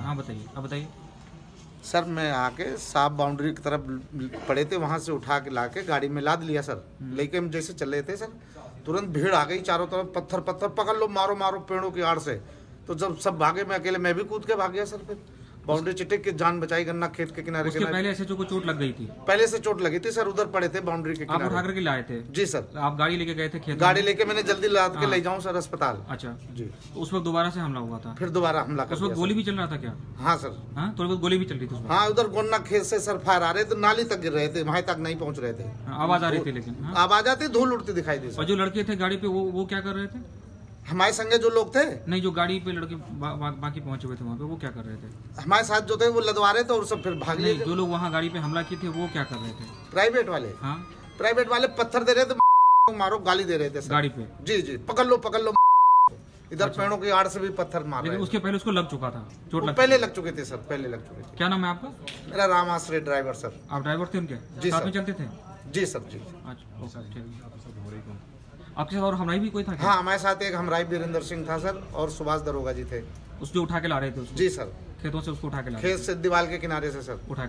हाँ बताइए। अब बताइए। सर मैं आके साफ़ बाउंड्री की तरफ़ पड़े थे वहाँ से उठा के ला के गाड़ी में लाद लिया सर। लेके हम जैसे चले थे सर तुरंत भीड़ आ गई चारों तरफ़ पत्थर पत्थर पकड़ लो मारो मारो पेड़ों की आड़ से। तो जब सब भागे मैं अकेले मैं भी कूद के भाग गया सर फिर। बाउंड्री चिटिक के जान बचाई गन्ना खेत के किनारे उसके पहले ऐसे जो को चोट लग गई थी? पहले से चोट लगी थी सर उधर पड़े थे बाउंड्री के आप उठा किनारे करके लाए थे? जी सर। आप गाड़ी लेके गए थे खेत गाड़ी लेके मैंने जल्दी लाद के हाँ। ले जाऊँ सर अस्पताल। अच्छा। जी। तो उस वक्त दोबारा से हमला हुआ था? फिर दोबारा हमला उस वक्त गोली भी चल रहा था क्या? हाँ सर। हाँ? थोड़ी बहुत गोली भी चल रही थी हाँ उधर गन्ना खेत से सर फायर आ रहे थे नाली तक गिर रहे थे वहाँ तक नहीं पहुँच रहे थे। हाँ, आवाज़ आ रही थी लेकिन? आवाज़ आती धूल उड़ती दिखाई दी और जो लड़के थे गाड़ी पे वो वो क्या कर रहे थे? हमारे संगे जो लोग थे? नहीं जो गाड़ी पे लड़के बा, बा, बाकी पहुँचे हुए थे वहाँ पे वो क्या कर रहे थे? हमारे साथ जो थे वो लदवा रहे थे और सब फिर भाग नहीं जो लोग वहाँ गाड़ी पे हमला किए थे वो क्या कर रहे थे? प्राइवेट वाले? हाँ। प्राइवेट वाले पत्थर दे रहे थे मारो गाली दे रहे थे गाड़ी पे? जी जी। पकड़ लो पकड़ लो इधर पेड़ों की आड़ से भी पत्थर मार लेकिन उसके पहले उसको लग चुका था चोट लग पहले लग चुके थे सर पहले लग चुके थे। क्या नाम है आपका? मेरा राम आश्रय ड्राइवर सर। आप ड्राइवर थे उनके? जी, साथ सर। में चलते थे? जी सर जी। अच्छा ठीक है। आपके साथ और हमराई भी कोई था क्या? हाँ हमारे साथ एक हमराई वीरेंद्र सिंह था सर और सुभाष दरोगा जी थे। उस जो उठा के ला रहे थे उसको? जी सर। खेतों से उसको उठा के ला रहे खेत से दीवार के किनारे से सर। थे उठा के